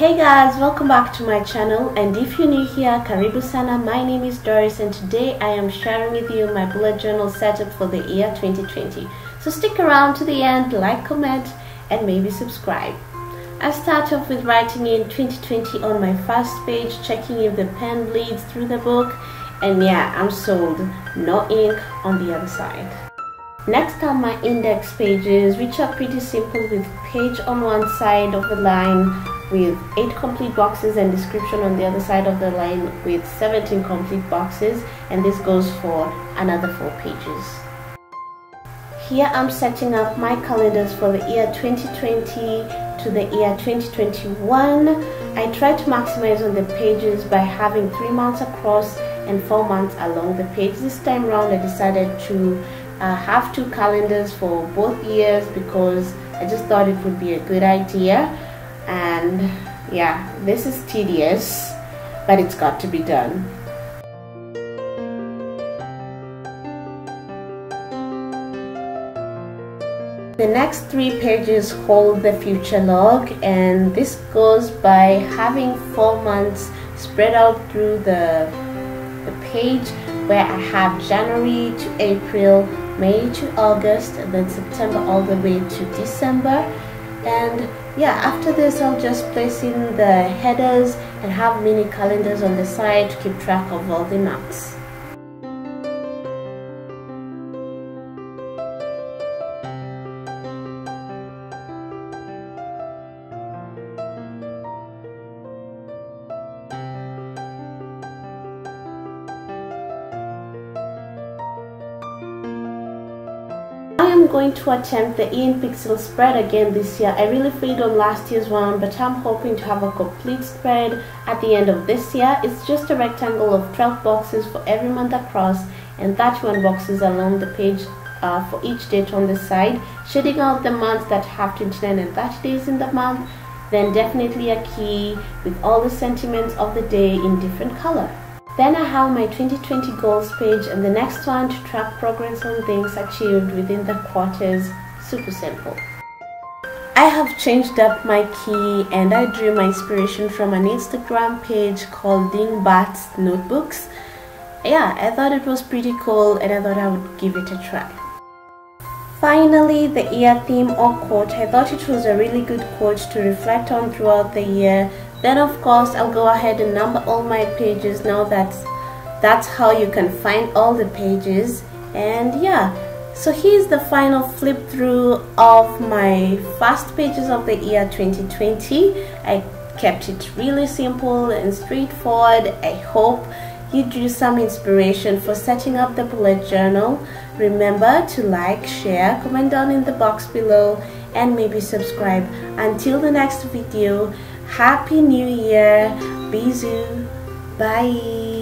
Hey guys, welcome back to my channel and if you're new here, Karibu Sana, my name is Doris and today I am sharing with you my bullet journal setup for the year 2020. So stick around to the end, like, comment and maybe subscribe. I start off with writing in 2020 on my first page, checking if the pen bleeds through the book and yeah, I'm sold. No ink on the other side. Next are my index pages which are pretty simple with page on one side of the line with 8 complete boxes and description on the other side of the line with 17 complete boxes and this goes for another 4 pages. Here I'm setting up my calendars for the year 2020 to the year 2021. I try to maximize on the pages by having 3 months across and 4 months along the page. This time around I decided to uh, have two calendars for both years because I just thought it would be a good idea and yeah this is tedious but it's got to be done. The next three pages hold the future log and this goes by having four months spread out through the, the page where I have January to April, May to August, and then September all the way to December and yeah after this I'll just place in the headers and have mini calendars on the side to keep track of all the marks. Going to attempt the InPixel spread again this year. I really failed on last year's one, but I'm hoping to have a complete spread at the end of this year. It's just a rectangle of 12 boxes for every month across and 31 boxes along the page uh, for each date on the side, shading out the months that have 29 and 30 days in the month, then definitely a key with all the sentiments of the day in different color. Then I have my 2020 goals page and the next one to track progress on things achieved within the quarters. Super simple. I have changed up my key and I drew my inspiration from an Instagram page called Dingbats Notebooks. Yeah, I thought it was pretty cool and I thought I would give it a try. Finally, the year theme or quote. I thought it was a really good quote to reflect on throughout the year then of course I'll go ahead and number all my pages. Now that's that's how you can find all the pages. And yeah. So here's the final flip through of my first pages of the year 2020 I kept it really simple and straightforward. I hope you drew some inspiration for setting up the bullet journal. Remember to like share comment down in the box below and maybe subscribe. Until the next video Happy New Year. Bisous. Bye.